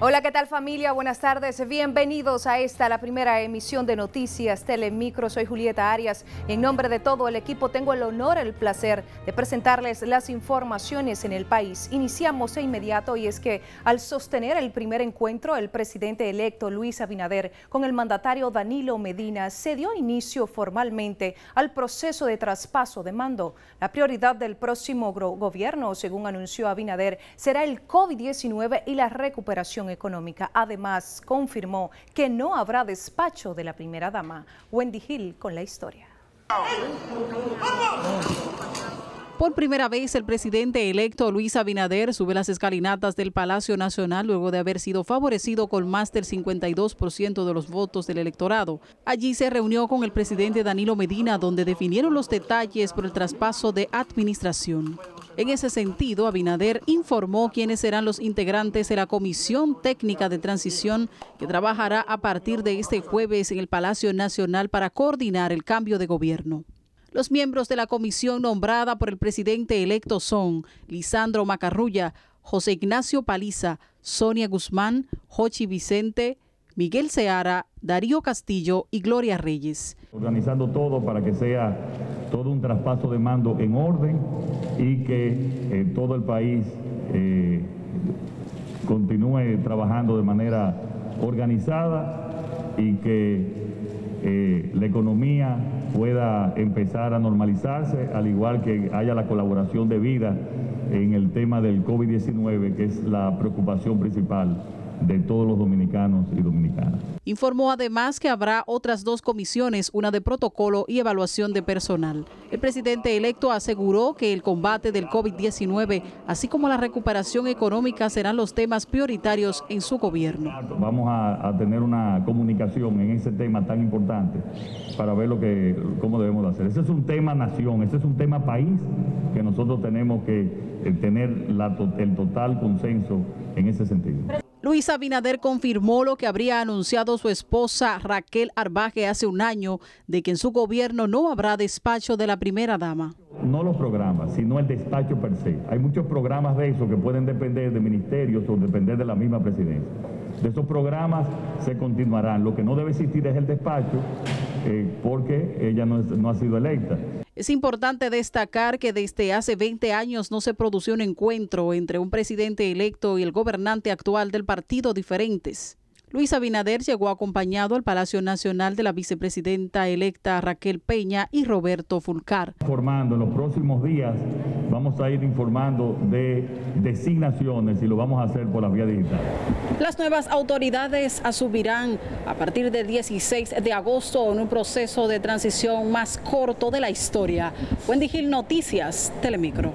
Hola, ¿qué tal familia? Buenas tardes. Bienvenidos a esta, la primera emisión de Noticias Telemicro. Soy Julieta Arias. En nombre de todo el equipo tengo el honor, el placer de presentarles las informaciones en el país. Iniciamos de inmediato y es que al sostener el primer encuentro, el presidente electo Luis Abinader con el mandatario Danilo Medina se dio inicio formalmente al proceso de traspaso de mando. La prioridad del próximo gobierno, según anunció Abinader, será el COVID-19 y la recuperación económica. Además, confirmó que no habrá despacho de la primera dama. Wendy Hill con la historia. Por primera vez, el presidente electo Luis Abinader sube las escalinatas del Palacio Nacional luego de haber sido favorecido con más del 52% de los votos del electorado. Allí se reunió con el presidente Danilo Medina, donde definieron los detalles por el traspaso de administración. En ese sentido, Abinader informó quiénes serán los integrantes de la Comisión Técnica de Transición que trabajará a partir de este jueves en el Palacio Nacional para coordinar el cambio de gobierno. Los miembros de la comisión nombrada por el presidente electo son Lisandro Macarrulla, José Ignacio Paliza, Sonia Guzmán, Jochi Vicente, Miguel Seara, Darío Castillo y Gloria Reyes. Organizando todo para que sea todo un traspaso de mando en orden y que eh, todo el país eh, continúe trabajando de manera organizada y que eh, la economía pueda empezar a normalizarse, al igual que haya la colaboración de vida en el tema del COVID-19, que es la preocupación principal de todos los dominicanos y dominicanas. Informó además que habrá otras dos comisiones, una de protocolo y evaluación de personal. El presidente electo aseguró que el combate del COVID-19, así como la recuperación económica, serán los temas prioritarios en su gobierno. Vamos a, tener una comunicación en ese tema tan importante para ver lo que, cómo debemos hacer. Ese es un tema nación, ese es un tema país que nosotros tenemos que eh, tener el total consenso en ese sentido. Luis Abinader confirmó lo que habría anunciado su esposa Raquel Arbaje hace un año, de que en su gobierno no habrá despacho de la primera dama. No los programas, sino el despacho per se. Hay muchos programas de eso que pueden depender de ministerios o depender de la misma presidencia. De esos programas se continuarán. Lo que no debe existir es el despacho eh, porque ella no, no ha sido electa. Es importante destacar que desde hace 20 años no se produjo un encuentro entre un presidente electo y el gobernante actual del partido diferentes. Luis Abinader llegó acompañado al Palacio Nacional de la vicepresidenta electa Raquel Peña y Roberto Fulcar. Formando en los próximos días vamos a ir informando de designaciones y lo vamos a hacer por la vía digital. Las nuevas autoridades asumirán a partir del 16 de agosto en un proceso de transición más corto de la historia. Wendy Gil Noticias, Telemicro.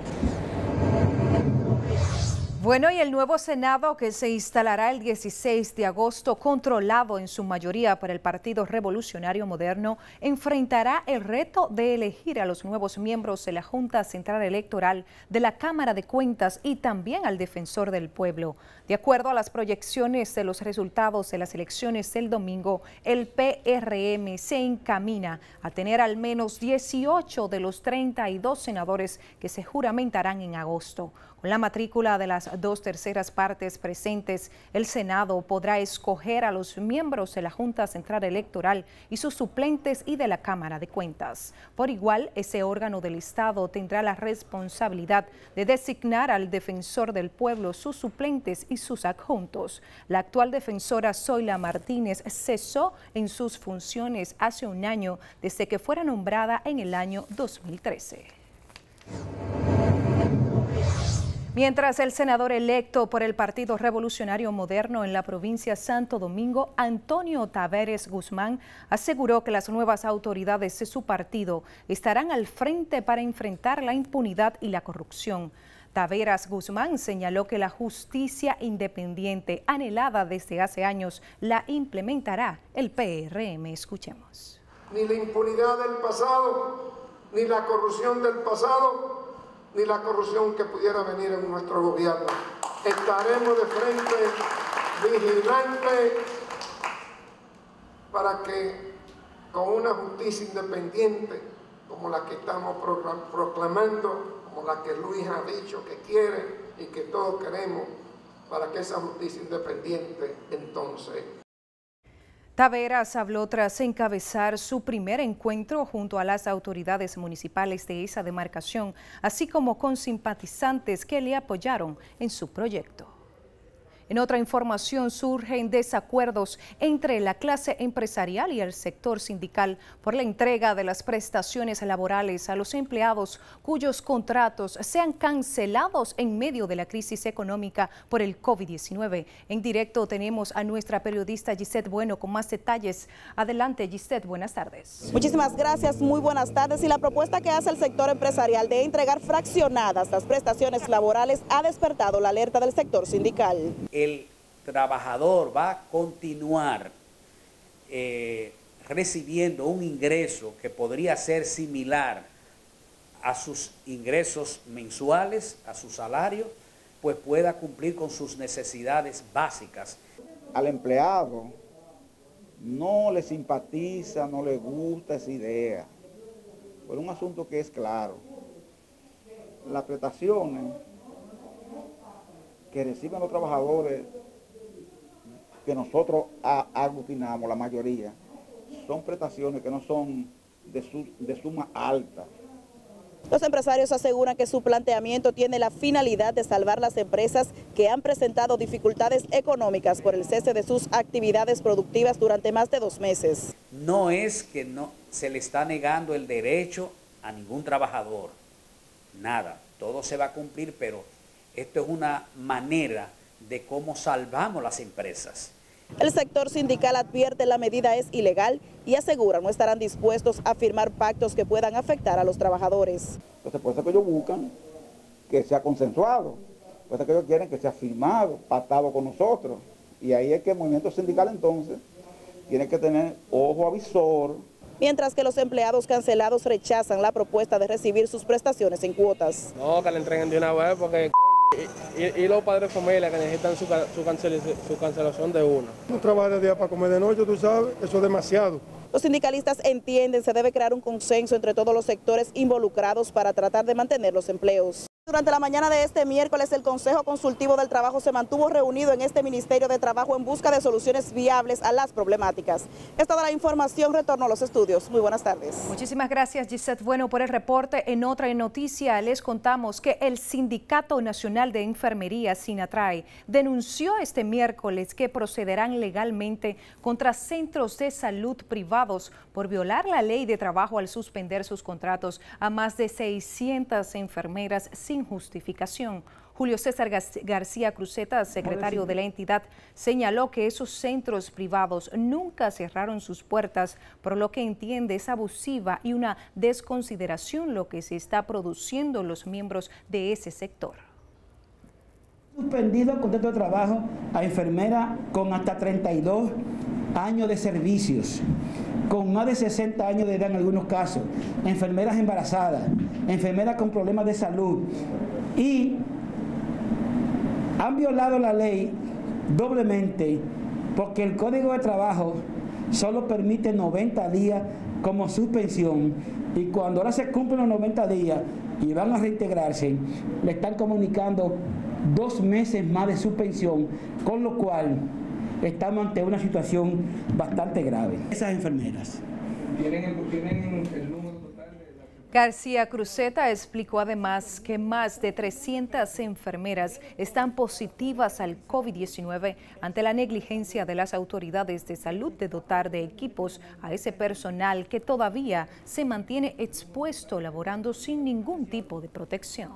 Bueno, y el nuevo Senado que se instalará el 16 de agosto, controlado en su mayoría por el Partido Revolucionario Moderno, enfrentará el reto de elegir a los nuevos miembros de la Junta Central Electoral de la Cámara de Cuentas y también al Defensor del Pueblo. De acuerdo a las proyecciones de los resultados de las elecciones del domingo, el PRM se encamina a tener al menos 18 de los 32 senadores que se juramentarán en agosto. Con la matrícula de las dos terceras partes presentes, el Senado podrá escoger a los miembros de la Junta Central Electoral y sus suplentes y de la Cámara de Cuentas. Por igual, ese órgano del Estado tendrá la responsabilidad de designar al defensor del pueblo, sus suplentes y sus adjuntos. La actual defensora Zoila Martínez cesó en sus funciones hace un año desde que fuera nombrada en el año 2013. Mientras el senador electo por el Partido Revolucionario Moderno en la provincia Santo Domingo, Antonio Taveres Guzmán, aseguró que las nuevas autoridades de su partido estarán al frente para enfrentar la impunidad y la corrupción. Taveras Guzmán señaló que la justicia independiente anhelada desde hace años la implementará el PRM. Escuchemos. Ni la impunidad del pasado, ni la corrupción del pasado ni la corrupción que pudiera venir en nuestro gobierno. Estaremos de frente vigilantes para que con una justicia independiente como la que estamos proclamando, como la que Luis ha dicho que quiere y que todos queremos, para que esa justicia independiente entonces Taveras habló tras encabezar su primer encuentro junto a las autoridades municipales de esa demarcación, así como con simpatizantes que le apoyaron en su proyecto. En otra información surgen desacuerdos entre la clase empresarial y el sector sindical por la entrega de las prestaciones laborales a los empleados cuyos contratos sean cancelados en medio de la crisis económica por el COVID-19. En directo tenemos a nuestra periodista Gisette Bueno con más detalles. Adelante Gisette, buenas tardes. Muchísimas gracias, muy buenas tardes. Y la propuesta que hace el sector empresarial de entregar fraccionadas las prestaciones laborales ha despertado la alerta del sector sindical el trabajador va a continuar eh, recibiendo un ingreso que podría ser similar a sus ingresos mensuales, a su salario, pues pueda cumplir con sus necesidades básicas. Al empleado no le simpatiza, no le gusta esa idea, por un asunto que es claro. Las prestaciones que reciben los trabajadores que nosotros aglutinamos, la mayoría, son prestaciones que no son de, de suma alta. Los empresarios aseguran que su planteamiento tiene la finalidad de salvar las empresas que han presentado dificultades económicas por el cese de sus actividades productivas durante más de dos meses. No es que no se le está negando el derecho a ningún trabajador, nada, todo se va a cumplir, pero esto es una manera de cómo salvamos las empresas. El sector sindical advierte la medida es ilegal y asegura no estarán dispuestos a firmar pactos que puedan afectar a los trabajadores. Entonces por eso que ellos buscan que sea consensuado, por eso que ellos quieren que sea firmado, pactado con nosotros. Y ahí es que el movimiento sindical entonces tiene que tener ojo avisor. Mientras que los empleados cancelados rechazan la propuesta de recibir sus prestaciones en cuotas. No, que le entreguen de una vez porque y, los padres de familia que necesitan su, su, cancelación de uno. No trabaja de día para comer de noche, tú sabes, eso es demasiado. Los sindicalistas entienden se debe crear un consenso entre todos los sectores involucrados para tratar de mantener los empleos. Durante la mañana de este miércoles, el Consejo Consultivo del Trabajo se mantuvo reunido en este Ministerio de Trabajo en busca de soluciones viables a las problemáticas. Esta de la información, retorno a los estudios. Muy buenas tardes. Muchísimas gracias, Gisette Bueno, por el reporte. En otra noticia, les contamos que el Sindicato Nacional de Enfermería, SINATRAE, denunció este miércoles que procederán legalmente contra centros de salud privados por violar la ley de trabajo al suspender sus contratos a más de 600 enfermeras sin justificación. Julio César García Cruzeta, secretario de la entidad, señaló que esos centros privados nunca cerraron sus puertas, por lo que entiende es abusiva y una desconsideración lo que se está produciendo los miembros de ese sector. Suspendido el contrato de trabajo a enfermera con hasta 32 años de servicios, con más de 60 años de edad en algunos casos, enfermeras embarazadas, enfermeras con problemas de salud y han violado la ley doblemente porque el Código de Trabajo solo permite 90 días como suspensión y cuando ahora se cumplen los 90 días y van a reintegrarse, le están comunicando dos meses más de suspensión, con lo cual estamos ante una situación bastante grave. Esas enfermeras. ¿Tienen el, número total García Cruzeta explicó además que más de 300 enfermeras están positivas al COVID-19 ante la negligencia de las autoridades de salud de dotar de equipos a ese personal que todavía se mantiene expuesto laborando sin ningún tipo de protección.